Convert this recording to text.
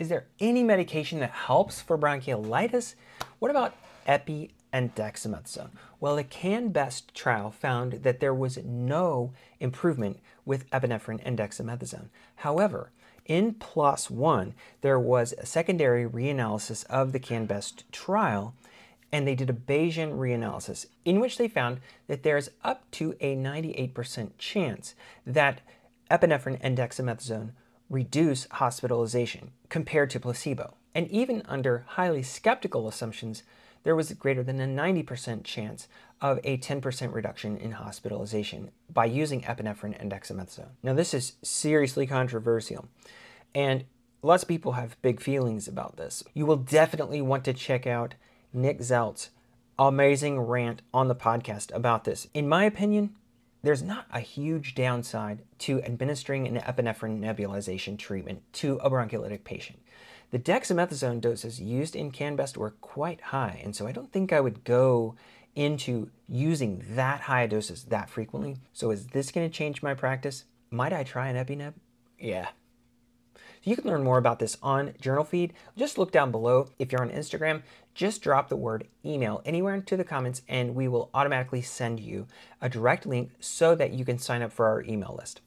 Is there any medication that helps for bronchiolitis? What about epi and dexamethasone? Well, the CanBEST trial found that there was no improvement with epinephrine and dexamethasone. However, in PLOS One, there was a secondary reanalysis of the CanBEST trial, and they did a Bayesian reanalysis in which they found that there's up to a 98% chance that epinephrine and dexamethasone reduce hospitalization compared to placebo. And even under highly skeptical assumptions, there was greater than a 90% chance of a 10% reduction in hospitalization by using epinephrine and dexamethasone. Now, this is seriously controversial, and lots of people have big feelings about this. You will definitely want to check out Nick Zelt's amazing rant on the podcast about this. In my opinion, there's not a huge downside to administering an epinephrine nebulization treatment to a bronchiolitic patient. The dexamethasone doses used in CanBEST were quite high, and so I don't think I would go into using that high doses that frequently. So is this going to change my practice? Might I try an EpiNeb? Yeah. You can learn more about this on JournalFeed. Just look down below. If you're on Instagram, just drop the word email anywhere into the comments and we will automatically send you a direct link so that you can sign up for our email list.